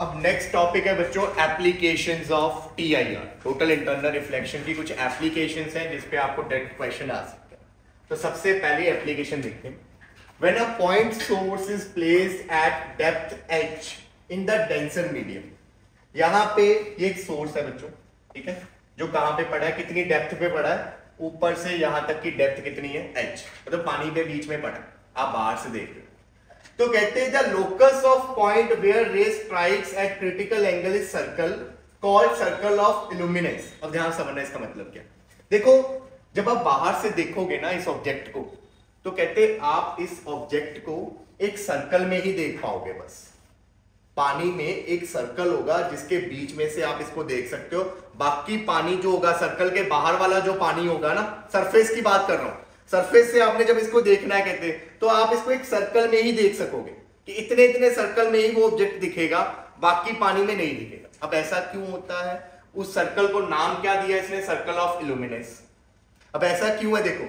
अब next topic है बच्चों applications of TIR total internal reflection की कुछ एप्लीकेशंस हैं जिसपे आपको डायरेक्ट क्वेश्चन आ सकते हैं। तो सबसे पहली एप्लीकेशन देखते हैं। When a point source is placed at depth h in the denser medium यहाँ पे ये एक सोर्स है बच्चों, ठीक है? जो कहाँ पे पड़ा है, कितनी डेप्थ पे पड़ा है, ऊपर से यहाँ तक की डेप्थ कितनी है एच मतलब तो पानी पे बीच में पड़ा आप बाहर से देख रहे हो। तो कहते हैं the locus of point where ray strikes at critical angle is circle called circle of illuminance अब ध्यान समझना इसका मतलब क्या? देखो, जब आप बाहर से देखोगे ना इस ऑब्जेक्ट को तो कहते आप इस ऑब्जेक्ट को एक सर्कल में ही देख पाओगे बस। पानी में एक सर्कल होगा, जिसके बीच में से आप इसको देख सकते हो। बाकी पानी जो होगा सर्कल के बाहर वाला जो पानी होगा ना सरफेस की बात कर रहा हूँ। सरफेस से आपने जब इसको देखना है कहते तो आप इसको एक सर्कल में ही देख सकोगे कि इतने इतने सर्कल में ही वो ऑब्जेक्ट दिखेगा, बाकी पानी में नहीं दिखेगा। अब ऐसा क्यों होता है? उस सर्कल को नाम क्या दिया इसने? सर्कल ऑफ़ इल्यूमिनेंस अब ऐसा क्यों है? देखो,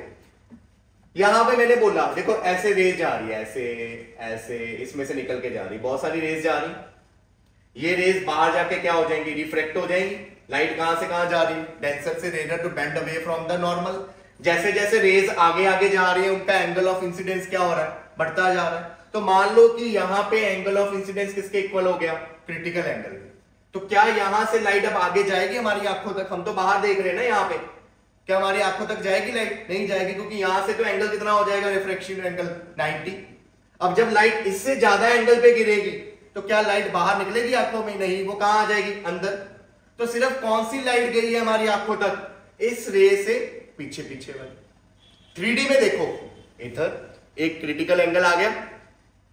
यहाँ पे मैंने बोला, देखो, ऐसे रेज जा रही है, ऐसे ऐसे, इसमें से निकल के जा रही बहुत सारी रेज जा रही। ये रेज बाहर जाके क्या हो जाएँगी? रिफ्रेक्ट हो जाएँगी। लाइट कहाँ से कहाँ जा रही है? डेंसर से raider to bend away from the normal जैसे जैसे रेज आगे आगे जा रही है उनका एंगल ऑफ़ इंसिडेंस क्या हो रहा है? बढ़ता जा रहा है। तो मान लो कि यहाँ पे एंगल ऑफ़ इंसिडेंस किसके इक्वल हो गया? क्रिटिकल एंगल तो क्या यहाँ से लाइट अब आगे जाएगी हमारी आँखों तक? हम तो बाहर देख रहे हैं ना यहाँ पे। क्या हमारी आँखों तक जाएगी लाइट नहीं जाएगी, क्योंकि यहाँ से तो एंगल कितना हो जाएगा? रिफ्रेक्शन एंगल 90 अब जब लाइट इससे ज़्यादा एंगल पे गिरेगी तो क्या लाइट बाहर निकलेगी आँखों में? नहीं, वो कहाँ आ जाएगी? अंदर। तो सिर्फ़ कौन सी लाइट गई है हमारी आँखों तक? इस रे से पीछे पीछे वाली। थ्री में देखो। इधर एक क्रिटिकल एंगल आ गया।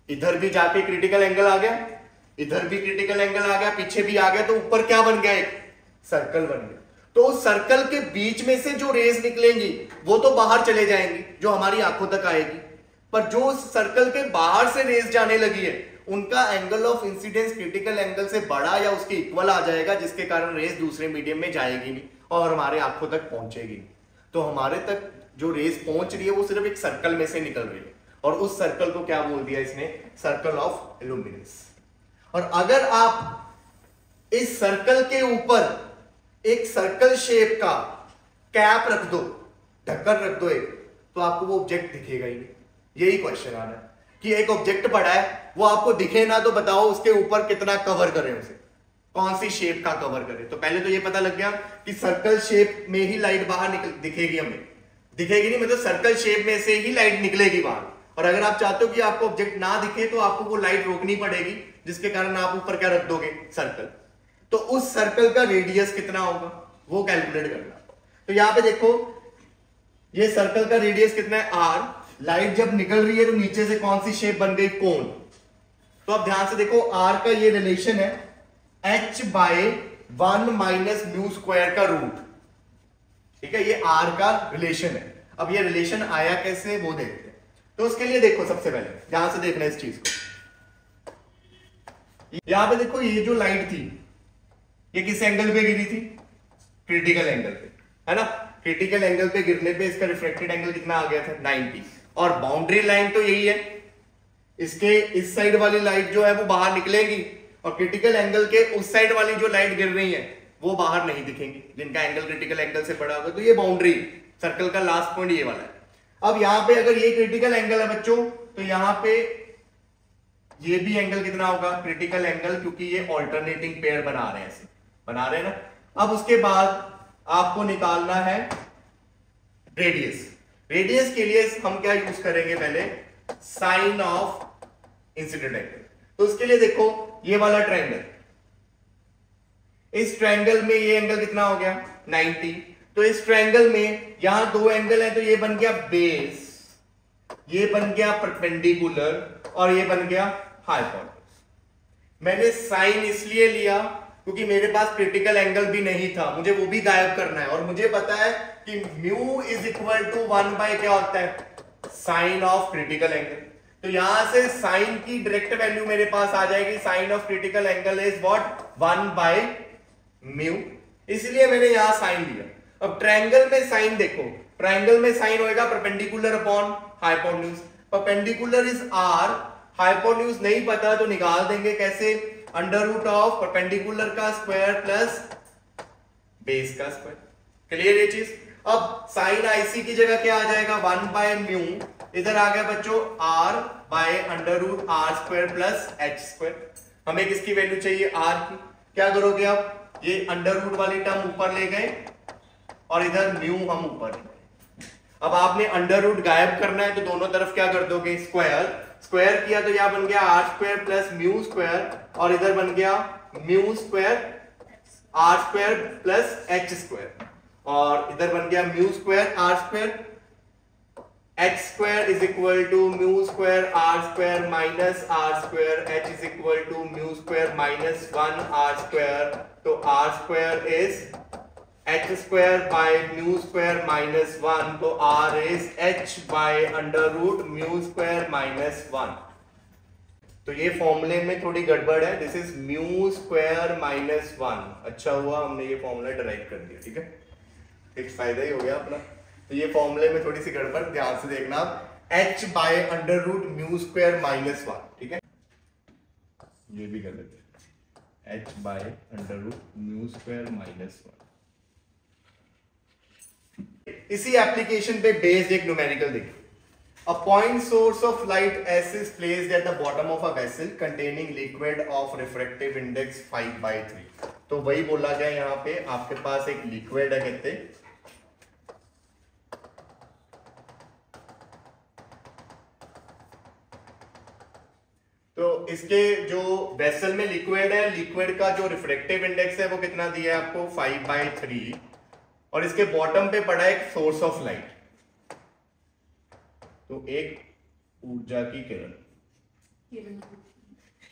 इधर भी जाके क्रिटिकल एंगल आ गया। इधर भी क्रिटिकल एंगल आ गया। पीछे भी आ गया। तो ऊपर क्या बन गया? एक सर्कल बन गया। तो उस सर्कल के बीच में से जो रेज निकलेंगी, वो तो बाहर चले जाएँगी, जो हमारी आँखों तक आएगी। पर जो उस सर्कल के बाहर से रेज जाने लगी है, उनका angle of incidence critical angle से बड़ा या उसके इक्वल आ जाएगा, जिसके कारण रेज दूसरे मीडियम में जाएगी नहीं और हमारे आँखों तक पहुंचेगी नहीं। तो हमारे तक जो रेस पहुँच रही है, वो सिर्फ़ एक सर्कल में से निकल रही है। और उस सर्कल को क्या बोल दिया इसने? सर्कल ऑफ़ इल्यूमिनेंस और अगर आप इस सर्कल के ऊपर एक सर्कल शेप का कैप रख दो, ढक्कन रख दो एक तो आपको वो ऑब्जेक्ट दिखेगा ही नहीं। यही क्वेश्चन आ रहा है कि एक ऑब्जेक्ट पड़ा है, वो आपको दिखे ना तो बताओ उसके ऊपर कितना कवर करें उसे। कौन सी शेप का कवर करे? तो पहले तो ये पता लग गया कि सर्कल शेप में ही लाइट बाहर निकल, दिखेगी हमें। दिखेगी नहीं मतलब सर्कल शेप में से ही लाइट निकलेगी बाहर। और अगर आप चाहते हो कि आपको ऑब्जेक्ट ना दिखे तो आपको वो लाइट रोकनी पड़ेगी, जिसके कारण आप ऊपर क्या रख दोगे? सर्कल तो उस सर्कल का रेडियस कितना होगा? वो कैलकुलेट करना। तो यहाँ पे देखो, ये सर्कल का रेडियस कितना है? आर लाइट जब निकल रही है तो नीचे से कौन सी शेप बन गई? कोन तो आप ध्यान से देखो आर का ये रिलेशन है। H by one minus mu square का रूट ठीक है, ये आर का रिलेशन है. अब ये रिलेशन आया कैसे वो देखते हैं. तो उसके लिए देखो सबसे पहले, यहाँ से देखना इस चीज़ को. यहाँ पे देखो, ये जो लाइट थी, ये किस एंगल पे गिरी थी? क्रिटिकल एंगल पे. है ना? क्रिटिकल एंगल पे गिरने पे इसका रिफ्लेक्टेड एंगल कितना आ गया था? 90 और बाउंड्री लाइन तो यही है. इसके इस साइड वाली लाइट जो है, वो बाहर निकलेगी. और क्रिटिकल एंगल के उस साइड वाली जो लाइट गिर रही है, वो बाहर नहीं दिखेंगी। जिनका एंगल क्रिटिकल एंगल से बड़ा होगा तो ये बाउंड्री सर्कल का लास्ट पॉइंट ये वाला है। अब यहाँ पे अगर ये क्रिटिकल एंगल है बच्चों तो यहाँ पे ये भी एंगल कितना होगा? क्रिटिकल एंगल क्योंकि ये ऑल्टरनेटिंग पेयर बना रहे हैं ऐसे। बना रहे हैं ना? अब उसके बाद आपको निकालना है रेडियस रेडियस के लिए हम क्या यूज़ करेंगे पहले? साइन ऑफ़ इंसिडेंट एंगल तो उसके लिए देखो ये वाला ट्रायंगल इस ट्रायंगल में ये एंगल कितना हो गया? 90 तो इस ट्रायंगल में यहाँ दो एंगल है तो ये बन गया बेस ये बन गया परपेंडिकुलर और ये बन गया हाइपोटेनस मैंने साइन इसलिए लिया क्योंकि मेरे पास क्रिटिकल एंगल भी नहीं था। मुझे वो भी गायब करना है। और मुझे पता है कि mu is equal to one by क्या होता है? साइन ऑफ़ क्रिटिकल एंगल तो यहाँ से साइन की डायरेक्ट वैल्यू मेरे पास आ जाएगी। Sine of critical angle is what one by mu. इसलिए मैंने यहाँ साइन लिया। अब ट्रायंगल में साइन देखो। ट्रायंगल में साइन होएगा perpendicular upon hypotenuse. Perpendicular is R. Hypotenuse नहीं पता तो निकाल देंगे कैसे? अंडर रूट ऑफ़ परपेंडिकुलर का स्क्वायर प्लस बेस का स्क्वायर। क्लियर ये चीज़? अब साइन आईसी की जगह क्या आ जाएगा? One by mu. इधर आ गया बच्चों R by under root R square plus H square हमें किसकी वैल्यू चाहिए? आर की। क्या करोगे आप? ये अंडर रूट वाली टर्म ऊपर ले गए और इधर म्यू हम ऊपर अब आपने अंडर रूट गायब करना है तो दोनों तरफ़ क्या कर दोगे? स्क्वायर स्क्वायर किया तो यहाँ बन गया R square plus mu square और इधर बन गया mu square R square plus H square और इधर बन गया mu square R square H square is equal to mu square R square minus R square H is equal to mu square minus one R square तो R square is H square by mu square minus one तो R is H by under root mu square minus one तो ये फॉर्मूले में थोड़ी गड़बड़ है. This is mu square minus one अच्छा हुआ, हमने ये फॉर्मूला डराइव कर दिया, ठीक है? एक फ़ायदा ही हो गया अपना। तो ये फॉर्मूले में थोड़ी सी गड़बड़, ध्यान से देखना आप। H by under root mu square minus one ठीक है? ये भी गलत है। H by under root mu square minus one इसी एप्लीकेशन पे बेस्ड एक न्यूमेरिकल देखिए A point source of light S is placed at the bottom of a vessel containing liquid of refractive index 5 by 3. तो वही बोला गया यहाँ पे, आपके पास एक लिक्विड है कहते। तो इसके जो वेसल में लिक्विड है लिक्विड का जो रिफ्रेक्टिव इंडेक्स है वो कितना दिया है आपको? फाइव बाई थ्री और इसके बॉटम पे पड़ा एक सोर्स ऑफ़ लाइट तो एक ऊर्जा की किरण. किरण.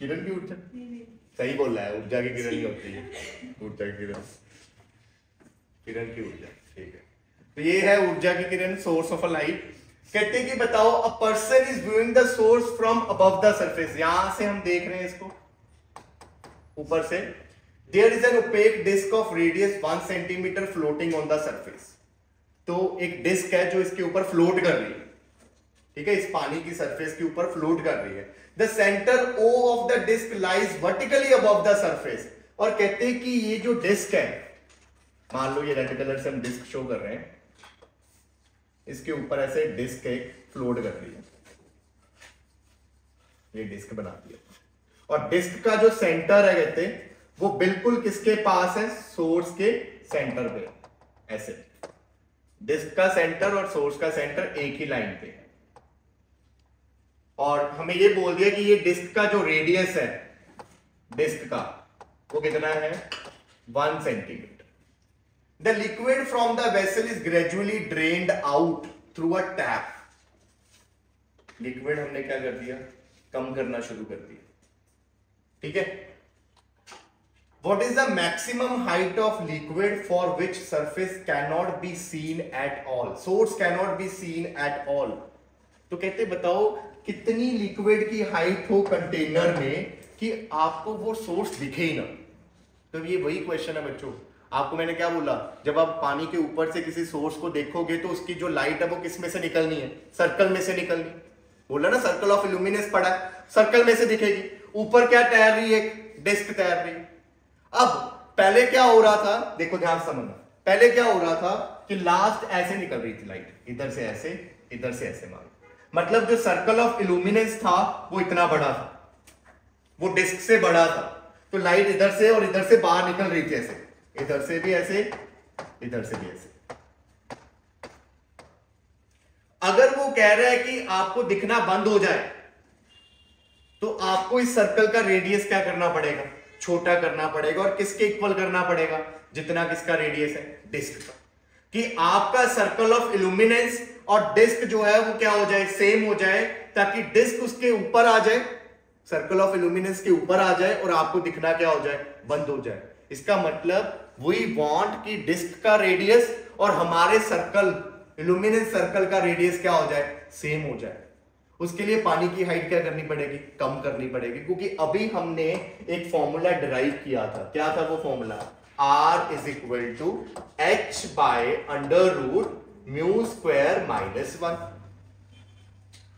की ऊर्जा? सही बोल रहा है ऊर्जा की किरण ही होती है. ऊर्जा की किरण. किरण की ऊर्जा ठीक है. तो ये है ऊर्जा की किरण सोर्स ऑफ़ अ लाइट कहते कि बताओ a person is viewing the source from above the surface यहाँ से हम देख रहे हैं इसको। ऊपर से। There is an opaque disc of radius one centimetre floating on the surface तो एक डिस्क है जो इसके ऊपर फ्लोट कर रही है। ठीक है? इस पानी की सरफेस के ऊपर फ्लोट कर रही है। The centre O of the disc lies vertically above the surface और कहते हैं कि ये जो डिस्क है, मान लो ये रेड कलर से हम डिस्क शो कर रहे हैं। इसके ऊपर ऐसे डिस्क एक फ्लोट कर है। ये डिस्क बना दिया और डिस्क का जो सेंटर है कहते, वो बिल्कुल किसके पास है? सोर्स के सेंटर पे। ऐसे। डिस्क का सेंटर और सोर्स का सेंटर एक ही लाइन पे है। और हमें ये बोल दिया कि ये डिस्क का जो रेडियस है डिस्क का, वो कितना है? One centimetre The liquid from the vessel is gradually drained out through a tap. Liquid हमने क्या कर दिया कम करना शुरू कर दिया ठीक है what is the maximum height of liquid for which surface cannot be seen at all source cannot be seen at all तो कहते बताओ कितनी लिक्विड की हाइट हो कंटेनर में कि आपको वो सोर्स दिखे ही ना तो ये वही क्वेश्चन है बच्चों आपको मैंने क्या बोला? जब आप पानी के ऊपर से किसी सोर्स को देखोगे तो उसकी जो लाइट है वो किसमें से निकलनी है? सर्कल में से निकलनी। बोला ना सर्कल ऑफ़ इल्यूमिनेस पड़ा सर्कल में से दिखेगी। ऊपर क्या तैर रही है? डिस्क तैर रही अब, पहले क्या हो रहा था? देखो ध्यान समझना। पहले क्या हो रहा था कि लास्ट ऐसे निकल रही थी लाइट इधर से ऐसे, इधर से ऐसे मान। मतलब जो सर्कल ऑफ़ इल्यूमिनेंस था, वो इतना बड़ा था। वो डिस्क से बड़ा था। तो लाइट इधर से और इधर से बाहर निकल रही थी ऐसे। इधर से भी ऐसे, इधर से भी ऐसे। अगर वो कह रहा है कि आपको दिखना बंद हो जाए तो आपको इस सर्कल का रेडियस क्या करना पड़ेगा? छोटा करना पड़ेगा और किसके इक्वल करना पड़ेगा? जितना किसका रेडियस है डिस्क का। कि आपका सर्कल ऑफ़ इल्यूमिनेंस और डिस्क जो है, वो क्या हो जाए? सेम हो जाए, ताकि डिस्क उसके ऊपर आ जाए सर्कल ऑफ़ इल्यूमिनेंस के ऊपर आ जाए और आपको दिखना क्या हो जाए? बंद हो जाए। इसका मतलब वी वांट कि डिस्क का रेडियस और हमारे सर्कल इल्यूमिनेंस सर्कल का रेडियस क्या हो जाए? सेम हो जाए। उसके लिए पानी की हाइट क्या करनी पड़ेगी? कम करनी पड़ेगी। क्योंकि अभी हमने एक फॉर्मूला डिराइव किया था। क्या था वो formula R is equal to H by under root mu square minus one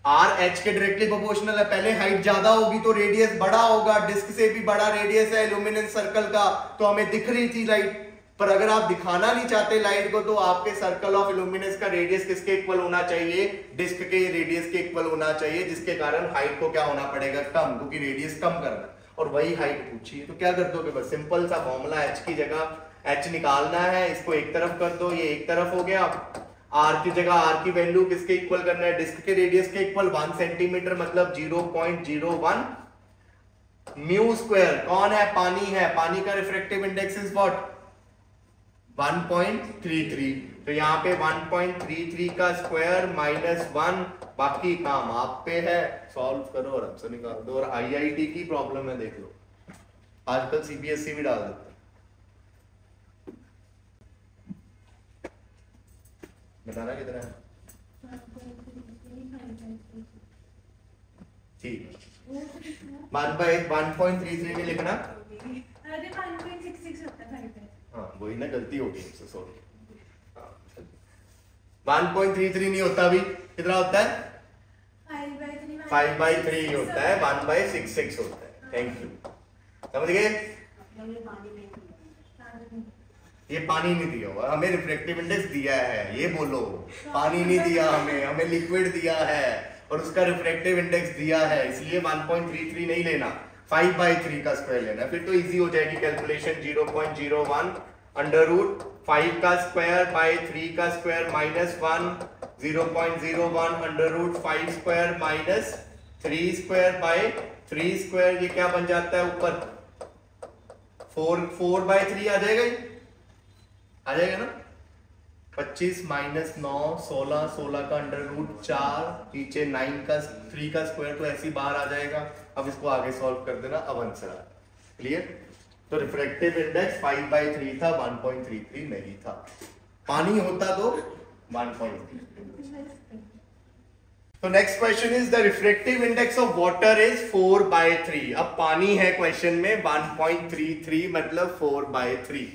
R H के डायरेक्टली प्रोपोर्शनल है। पहले हाइट ज़्यादा होगी तो रेडियस बड़ा होगा। डिस्क से भी बड़ा रेडियस है इल्यूमिनेंस सर्कल का। तो हमें दिख रही थी लाइट पर अगर आप दिखाना नहीं चाहते लाइट को तो आपके सर्कल ऑफ़ इल्यूमिनेंस का रेडियस किसके इक्वल होना चाहिए? डिस्क के रेडियस के इक्वल होना चाहिए, जिसके कारण हाइट को क्या होना पड़ेगा? कम, क्योंकि रेडियस कम करना और वही हाइट पूछी तो क्या कर दोगे बस? सिंपल सा फॉर्मूला एच की जगह एच निकालना है। इसको एक तरफ़ कर दो। ये एक तरफ़ हो गया। आर की जगह आर की वैल्यू किसके इक्वल करना है? डिस्क के रेडियस के इक्वल वन सेंटीमीटर मतलब zero point zero one mu square कौन है? पानी है। पानी का रिफ्रेक्टिव इंडेक्स इज़ व्हाट 1.33 तो यहाँ पे 1.33 का स्क्वायर माइनस वन बाकी काम आप पे है। सॉल्व करो और हमसे निकाल दो। और आईआईटी की प्रॉब्लम है, देख लो। आजकल सीबीएसई भी डाल देते बताना कितना है? ठीक। One by one point three three में लिखना। अरे 1.66 होता है हाँ वही ना, गलती हो गई हमसे sorry one point three three नहीं होता अभी। कितना होता है? फाइव बाई थ्री होता है, वन बाई सिक्स सिक्स होता है। Thank you. समझ गए? ये पानी नहीं दिया हुआ, हमें रिफ्लेक्टिव इंडेक्स दिया है, ये बोलो। पानी नहीं दिया हमें हमें लिक्विड दिया है, और उसका रिफ्लेक्टिव इंडेक्स दिया है, इसलिए 1.33 नहीं लेना। 5 बाई थ्री का स्क्वायर लेना, फिर तो इजी हो जाएगी कैलकुलेशन 0.01 अंडर रूट फाइव का स्क्वायर बाई थ्री का square minus one zero point zero one under root five square minus three square by three square ये क्या बन जाता है ऊपर? फोर फोर बाई थ्री आ जाएगा आ जाएगा ना? 25 माइनस नौ, सोलह सोलह का अंडर रूट चार, नीचे नाइन का, थ्री का स्क्वायर तो ऐसी बाहर आ जाएगा। अब इसको आगे सॉल्व कर देना अब आंसर आ। क्लियर तो रिफ्रेक्टिव इंडेक्स 5 बाई थ्री था 1.33 नहीं था। पानी होता तो 1.33 तो next question is the refractive index of water is 4 by three अब पानी है क्वेश्चन में 1.33 मतलब 4 by 3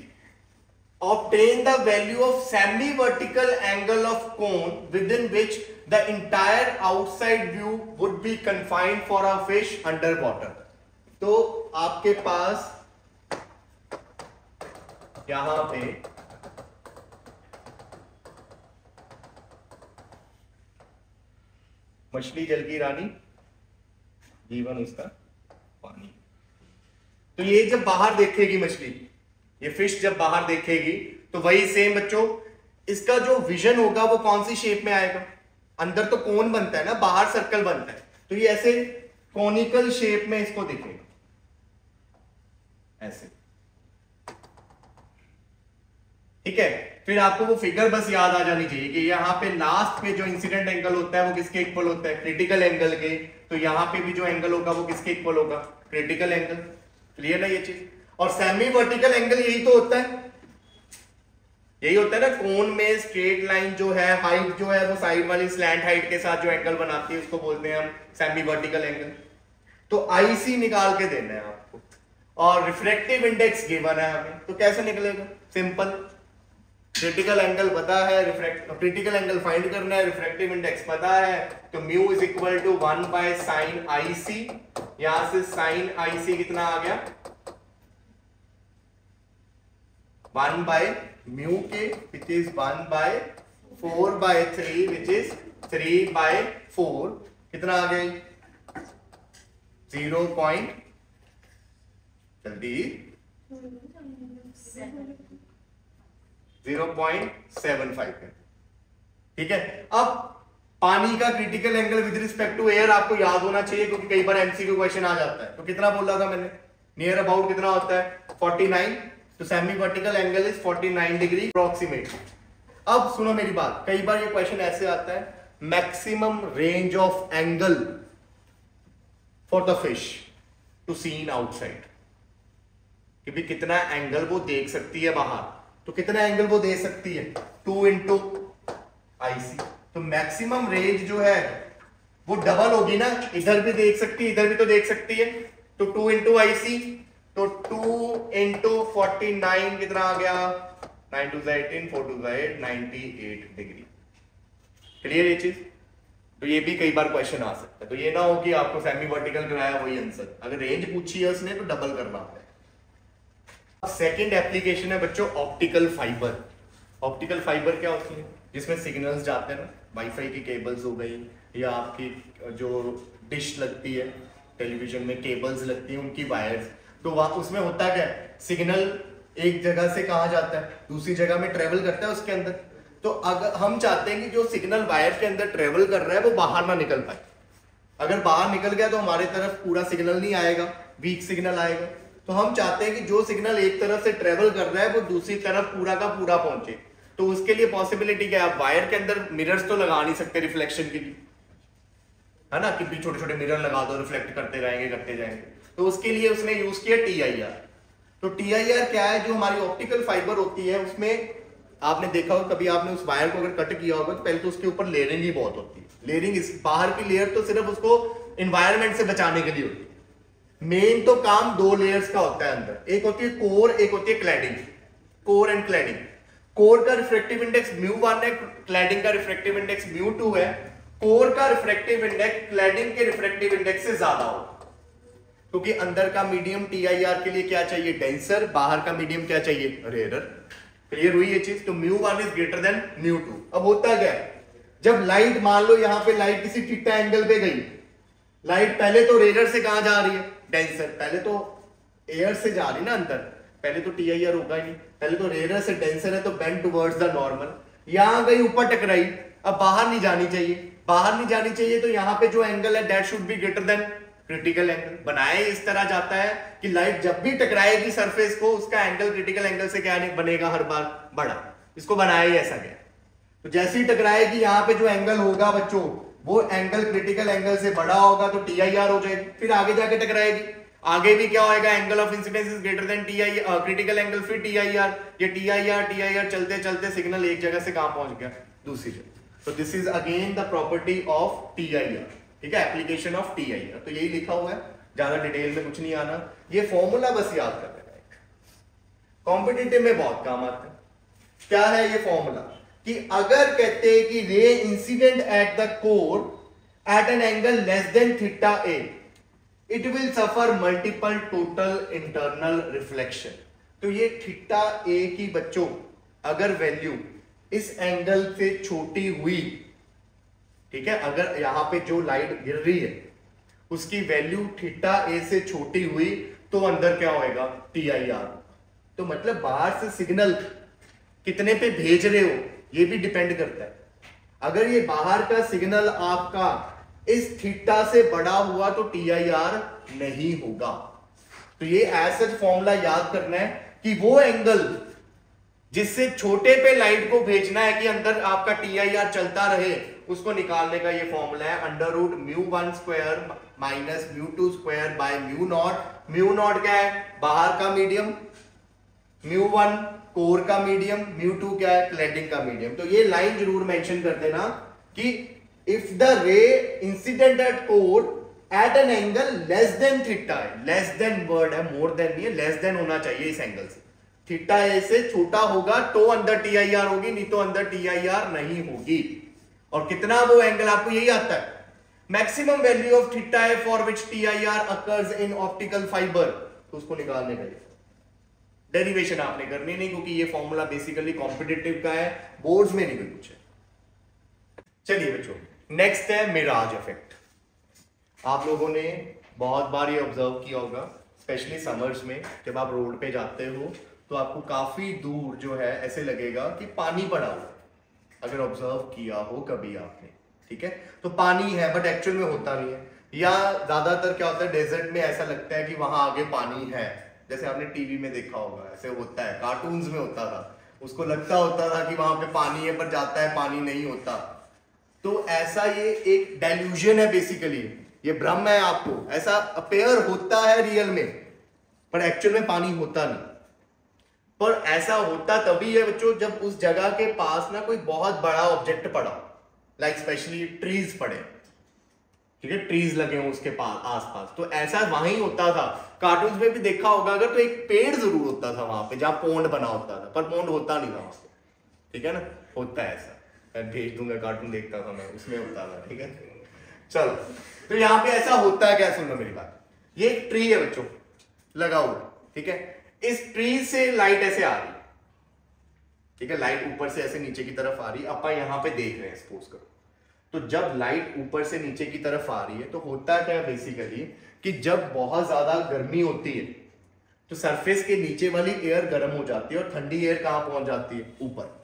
obtain the value of semi-vertical angle of cone within which the entire outside view would be confined for a fish underwater. तो आपके पास यहाँ पे मछली जल की रानी जीवन उसका पानी तो ये जब बाहर देखेगी मछली ये फ़िश जब बाहर देखेगी तो वही सेम बच्चों, इसका जो विजन होगा वो कौन सी शेप में आएगा? अंदर तो कोन बनता है ना, बाहर सर्कल बनता है। तो ये ऐसे कॉनिकल शेप में इसको दिखेगा। ऐसे। ठीक है? फिर आपको वो फिगर बस याद आ जानी चाहिए कि यहाँ पे लास्ट पे जो इंसिडेंट एंगल होता है, वो किसके इक्वल होता है? क्रिटिकल एंगल के। तो यहाँ पे भी जो एंगल होगा, वो किसके इक्वल होगा? क्रिटिकल एंगल क्लियर ना ये चीज़? और सेमी वर्टिकल एंगल यही तो होता है। यही होता है ना कोन में स्ट्रेट लाइन जो है हाइट जो है, वो साइड वाली स्लैंट हाइट के साथ जो एंगल बनाती है, उसको बोलते हैं हम सेमी वर्टिकल एंगल तो आईसी निकाल के देना है आपको। और रिफ्रेक्टिव इंडेक्स गिवन है हमें। तो कैसे निकलेगा? सिंपल क्रिटिकल एंगल पता है क्रिटिकल एंगल फाइंड करना है रिफ्रेक्टिव इंडेक्स पता है। तो mu is equal to one by sine I C यहाँ से साइन आई सी कितना आ गया? वन बाय म्यू के which is one by four by three which is three by four कितना आ गया? ज़ीरो पॉइंट जल्दी। ज़ीरो पॉइंट सेवन फाइव ठीक है? अब पानी का critical angle with respect to air आपको याद होना चाहिए, क्योंकि कई बार एमसीक्यू क्वेश्चन आ जाता है। तो कितना बोला था मैंने? नियर अबाउट कितना होता है? 49 तो semi vertical angle is 49 degree approximate अब सुनो मेरी बात, कई बार ये क्वेश्चन ऐसे आता है maximum range of angle for the fish to seen outside कि भी कितना एंगल वो देख सकती है बाहर? तो कितना एंगल वो दे सकती है? टू इंटू आईसी तो मैक्सिमम रेंज जो है, वो डबल होगी ना? इधर भी देख सकती है, इधर भी तो देख सकती है। तो टू इंटू आईसी तो टू इंटू फोर्टी नाइन कितना आ गया? Nine two eighteen four two eight ninety eight degree clear ये चीज़? तो ये भी कई बार क्वेश्चन आ सकता है। तो ये ना हो कि आपको सेमी वर्टिकल कराया, वही आंसर अगर रेंज पूछी है उसने तो डबल करना है सेकेंड एप्लीकेशन है बच्चों ऑप्टिकल फाइबर ऑप्टिकल फाइबर क्या होती है? जिसमें सिग्नल्स जाते हैं ना। वाईफाई की केबल्स हो गई, या आपकी जो डिश लगती है टेलीविज़न में केबल्स लगती हैं, उनकी वायर्स तो वहाँ उसमें होता क्या है? सिग्नल एक जगह से कहा जाता है? दूसरी जगह में ट्रेवल करता है उसके अंदर। तो अगर हम चाहते हैं कि जो सिग्नल वायर के अंदर ट्रेवल कर रहा है, वो बाहर ना निकल पाए। अगर बाहर निकल गया तो हमारे तरफ़ पूरा सिग्नल नहीं आएगा वीक सिग्नल आएगा। तो हम चाहते हैं कि जो सिग्नल एक तरफ़ से ट्रेवल कर रहा है, वो दूसरी तरफ़ पूरा का पूरा पहुँचे। तो उसके लिए पॉसिबिलिटी क्या है? आप वायर के अंदर मिरर्स तो लगा नहीं सकते रिफ्लेक्शन के लिए। है ना? कि छोटे छोटे मिरर लगा दो रिफ्लेक्ट करते रहेंगे, करते जाएँगे। तो उसके लिए उसने यूज़ किया टी आई आर तो टीआईआर क्या है? जो हमारी ऑप्टिकल फाइबर होती है, उसमें आपने देखा होगा, कभी आपने उस वायर को अगर कट किया होगा तो पहले तो उसके ऊपर लेयरिंग ही बहुत होती है। लेयरिंग इस बाहर की लेयर तो सिर्फ़ उसको इन्वायरमेंट से बचाने के लिए होती है। मेन तो काम दो लेयर्स का होता है अंदर। एक होती है कोर एक होती है cladding core and cladding core का रिफ्रेक्टिव इंडेक्स म्यू वन है क्लैडिंग का रिफ्रेक्टिव इंडेक्स म्यू टू है। कोर का रिफ्रेक्टिव इंडेक्स क्लैडिंग के रिफ्रेक्टिव इंडेक्स से ज़्यादा हो। क्योंकि अंदर का मीडियम टीआईआर के लिए क्या चाहिए? डेंसर बाहर का मीडियम क्या चाहिए? रेयर क्लियर हुई ये चीज़? तो mu one is greater than mu two अब होता क्या है? जब लाइट मान लो यहाँ पे लाइट किसी टिट्टा एंगल पे गई। लाइट पहले तो रेडर से कहा जा रही है? डेंसर पहले तो एयर से जा रही ना अंदर। पहले तो टी आई आर होगा ही नहीं। पहले तो रेडर से डेंसर है तो बेंड टुवर्ड्स द नॉर्मल यहाँ गई, ऊपर टकराई। अब बाहर नहीं जानी चाहिए। बाहर नहीं जानी चाहिए तो यहाँ पे जो एंगल है that should be greater than critical angle बनाया इस तरह जाता है कि लाइट जब भी टकराएगी सरफेस को, उसका एंगल क्रिटिकल एंगल से क्या बनेगा हर बार बड़ा। इसको बनाया ही ऐसा गया। तो जैसे ही टकराएगी, यहाँ पे जो एंगल होगा बच्चों, वो एंगल क्रिटिकल एंगल से बड़ा होगा तो टीआईआर हो जाएगी। फिर आगे जाके टकराएगी। आगे भी क्या होएगा? Angle of incidence is greater than T I critical angle फिर टी आई आर ये T I R T I R चलते चलते सिग्नल एक जगह से कहाँ पहुँच गया? दूसरी जगह। तो this is again the property of T I R ठीक है एप्लीकेशन ऑफ़ टी आई तो यही लिखा हुआ है, ज़्यादा डिटेल में कुछ नहीं आना। ये फॉर्मूला बस याद कर लेना कॉम्पिटेटिव में बहुत काम आता है। क्या है ये फॉर्मूला कि अगर कहते हैं कि ray incident at the core at an angle less than theta A it will suffer multiple total internal reflection तो ये थीटा ए की बच्चों, अगर वैल्यू इस एंगल से छोटी हुई ठीक है? अगर यहाँ पे जो लाइट गिर रही है, उसकी वैल्यू थीटा ए से छोटी हुई तो अंदर क्या होएगा? टी आई आर तो मतलब बाहर से सिग्नल कितने पे भेज रहे हो, ये भी डिपेंड करता है। अगर ये बाहर का सिग्नल आपका इस थीटा से बड़ा हुआ तो टी आई आर नहीं होगा। तो ये एज सच फॉर्मूला याद करना है कि वो एंगल जिससे छोटे पे लाइट को भेजना है कि अंदर आपका टी आई आर चलता रहे, उसको निकालने का ये फॉर्मूला है under root mu one square minus mu two square by mu naught mu naught क्या है? बाहर का मीडियम म्यू वन कोर का मीडियम म्यू टू क्या है? क्लेडिंग का मीडियम तो ये लाइन ज़रूर मेंशन कर देना कि if the ray incident at core at an angle less than theta है. लेस देन वर्ड है मोर देन नहीं है लेस देन होना चाहिए इस एंगल से. थीटा ए से छोटा होगा तो अंदर टी आई आर होगी, नहीं तो अंदर टी आई आर नहीं होगी। और कितना वो एंगल आपको यही आता है। मैक्सिमम वैल्यू ऑफ़ थीटा है for which T I R occurs in optical fibre तो उसको निकालने का डेरिवेशन आपने करनी नहीं, क्योंकि ये फॉर्मूला बेसिकली कॉम्पिटेटिव का है बोर्ड्स में नहीं कोई पूछे। चलिए बच्चों नेक्स्ट है मिराज इफ़ेक्ट आप लोगों ने बहुत बार ये ऑब्ज़र्व किया होगा स्पेशली समर्स में, जब आप रोड पे जाते हो तो आपको काफ़ी दूर जो है ऐसे लगेगा कि पानी पड़ा हुआ अगर ऑब्ज़र्व किया हो कभी आपने, ठीक है? तो पानी है बट एक्चुअल में होता नहीं है। या ज़्यादातर क्या होता है डेजर्ट में ऐसा लगता है कि वहाँ आगे पानी है। जैसे आपने टीवी में देखा होगा, ऐसे होता है। कार्टून में होता था। उसको लगता होता था कि वहाँ पे पानी है, पर जाता है पानी नहीं होता। तो ऐसा ये एक डेल्यूजन है बेसिकली ये भ्रम है आपको। ऐसा अपेयर होता है रियल में, पर एक्चुअल में पानी होता नहीं। पर ऐसा होता तभी है बच्चों जब उस जगह के पास ना कोई बहुत बड़ा ऑब्जेक्ट पड़ा लाइक स्पेशली ट्रीज पड़े। ठीक है? ट्रीज लगे हो उसके पास आसपास। तो ऐसा वहीं होता था। कार्टून में भी देखा होगा अगर तो एक पेड़ ज़रूर होता था वहाँ पे, जहाँ पोन्ड बना होता था। पर पोन्ड होता नहीं था वहाँ पे ठीक है ना? होता है ऐसा। मैं भेज दूँगा कार्टून देखता था मैं, उसमें होता था। ठीक है? चलो। तो यहाँ पे ऐसा होता है क्या? सुन लो मेरी बात। ये एक ट्री है बच्चों। लगा हुआ। ठीक है? इस ट्री से लाइट ऐसे आ रही। ठीक है, लाइट ऊपर से ऐसे नीचे की तरफ़ आ रही। है अपन यहाँ पे देख रहे हैं सपोज़ करो। तो जब लाइट ऊपर से नीचे की तरफ़ आ रही है तो होता क्या बेसिकली कि जब बहुत ज़्यादा गर्मी होती है तो सरफेस के नीचे वाली एयर गर्म हो जाती है और ठंडी एयर कहाँ पहुँच जाती है? ऊपर।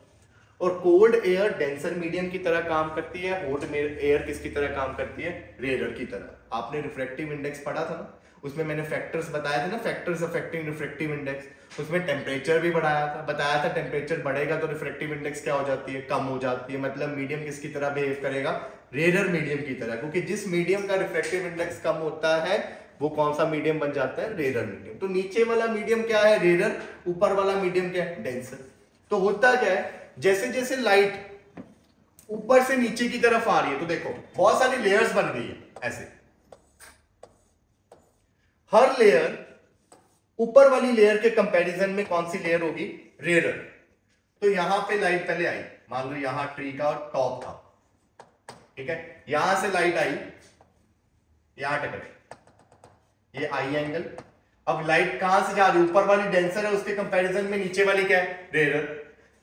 और कोल्ड एयर डेंसर मीडियम की तरह काम करती है हॉट एयर किसकी तरह काम करती है? रेयर की तरह। आपने रिफ्रेक्टिव इंडेक्स पढ़ा था ना? उसमें मैंने फैक्टर्स बताए थे ना फैक्टर्स अफेक्टिंग रिफ्रेक्टिव इंडेक्स उसमें टेम्परेचर भी बढ़ाया था, बताया था टेम्परेचर बढ़ेगा तो रिफ्रेक्टिव इंडेक्स क्या हो जाती है? कम हो जाती है। मतलब मीडियम किसकी तरह बिहेव करेगा? रेयर मीडियम की तरह। क्योंकि जिस मीडियम का रिफ्रेक्टिव इंडेक्स कम होता है, वो कौन सा मीडियम बन जाता है? रेयर मीडियम तो नीचे वाला मीडियम क्या है? रेयर ऊपर वाला मीडियम क्या है? डेंसर तो होता क्या है? जैसे जैसे लाइट ऊपर से नीचे की तरफ़ आ रही है तो देखो, बहुत सारी लेयर्स बन गई है, ऐसे। हर लेयर ऊपर वाली लेयर के कंपैरिजन में कौन सी लेयर होगी? रेयर तो यहाँ पे लाइट पहले आई। मान लो यहाँ ट्री का टॉप था ठीक है? यहाँ से लाइट आई। यहाँ टकरे ये आई एंगल अब लाइट कहाँ से जा रही ऊपर वाली डेंसर है, उसके कंपैरिजन में नीचे वाली क्या है? रेयर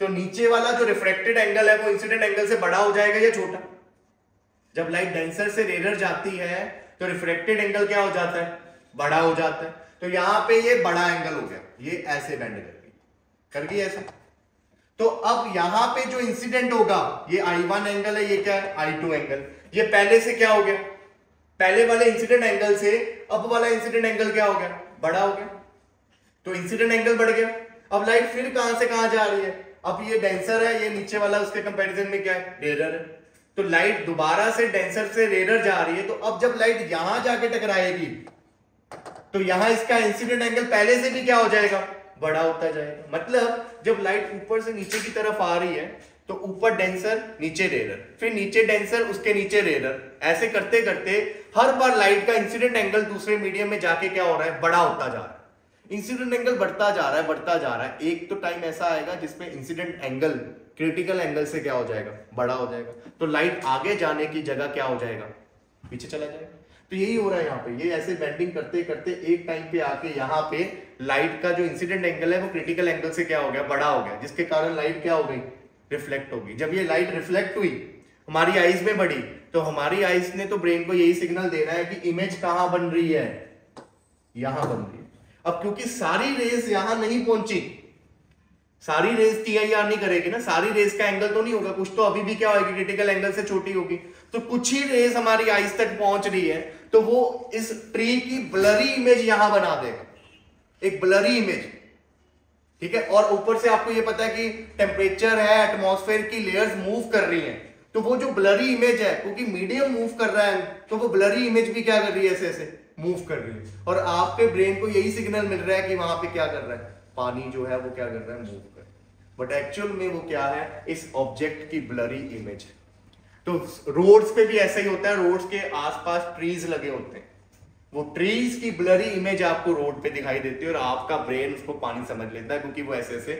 तो नीचे वाला जो रिफ्रेक्टेड एंगल है, वो इंसिडेंट एंगल से बड़ा हो जाएगा या छोटा? जब लाइट डेंसर से रेयर जाती है तो रिफ्रेक्टेड एंगल क्या हो जाता है? बड़ा हो जाता है। तो यहाँ पे ये बड़ा एंगल हो गया। ये ऐसे बेंड गई कर गई ऐसे? तो अब यहाँ पे जो इंसिडेंट होगा, ये आई वन एंगल है, ये क्या है? आई टू एंगल ये पहले से क्या हो गया? पहले वाले इंसिडेंट एंगल से अब वाला इंसिडेंट एंगल क्या हो गया? बड़ा हो गया। तो इंसिडेंट एंगल बढ़ गया। अब लाइट फिर कहाँ से कहाँ जा रही है? अब ये डेंसर है, ये नीचे वाला उसके कंपैरिजन में क्या है? रेरर है। तो लाइट दोबारा से डेंसर से रेरर जा रही है। तो अब जब लाइट यहाँ जाके टकराएगी तो यहाँ इसका इंसिडेंट एंगल पहले से भी क्या हो जाएगा? बड़ा होता जाएगा। मतलब जब लाइट ऊपर से नीचे की तरफ़ आ रही है तो ऊपर डेंसर नीचे रेरर फिर नीचे डेंसर उसके नीचे रेरर ऐसे करते करते हर बार लाइट का इंसिडेंट एंगल दूसरे मीडियम में जाके क्या हो रहा है? बड़ा होता जा रहा है। इंसिडेंट एंगल बढ़ता जा रहा है, बढ़ता जा रहा है। एक तो टाइम ऐसा आएगा जिसमें इंसिडेंट एंगल क्रिटिकल एंगल से क्या हो जाएगा? बड़ा हो जाएगा। तो लाइट आगे जाने की जगह क्या हो जाएगा? पीछे चला जाएगा। तो यही हो रहा है यहाँ पे। ये ऐसे बेंडिंग करते करते एक टाइम पे आके यहाँ पे लाइट का जो इंसिडेंट एंगल है, वो क्रिटिकल एंगल से क्या हो गया? बड़ा हो गया, जिसके कारण लाइट क्या हो गई? रिफ्लेक्ट होगी जब ये लाइट रिफ्लेक्ट हुई, हमारी आईज में बढ़ी तो हमारी आईज ने तो ब्रेन को यही सिग्नल देना है कि इमेज कहाँ बन रही है? यहाँ बन रही है। अब क्योंकि सारी रेस यहाँ नहीं पहुँची, सारी रेस टी आई आर नहीं करेगी ना, सारी रेस का एंगल तो नहीं होगा, कुछ तो अभी भी क्या होगी क्रिटिकल एंगल से छोटी होगी। तो कुछ ही रेस हमारी आइस तक पहुँच रही है तो वो इस ट्री की ब्लरी इमेज यहाँ बना देगा। एक ब्लरी इमेज ठीक है? और ऊपर से आपको ये पता है कि टेम्परेचर है एटमॉस्फेयर की लेयर्स मूव कर रही हैं। तो वो जो ब्लरी इमेज है, क्योंकि मीडियम मूव कर रहा है तो वो ब्लरी इमेज भी क्या कर रही है? ऐसे ऐसे मूव कर रही है। और आपके ब्रेन को यही सिग्नल मिल रहा है कि वहाँ पे क्या कर रहा है? पानी जो है, वो क्या कर रहा है? मूव कर बट एक्चुअल में वो क्या है? इस ऑब्जेक्ट की ब्लरी इमेज है। तो रोड्स पे भी ऐसा ही होता है, रोड्स के आसपास ट्रीज लगे होते हैं। वो ट्रीज की ब्लरी इमेज आपको रोड पे दिखाई देती है और आपका ब्रेन उसको पानी समझ लेता है, क्योंकि वो ऐसे ऐसे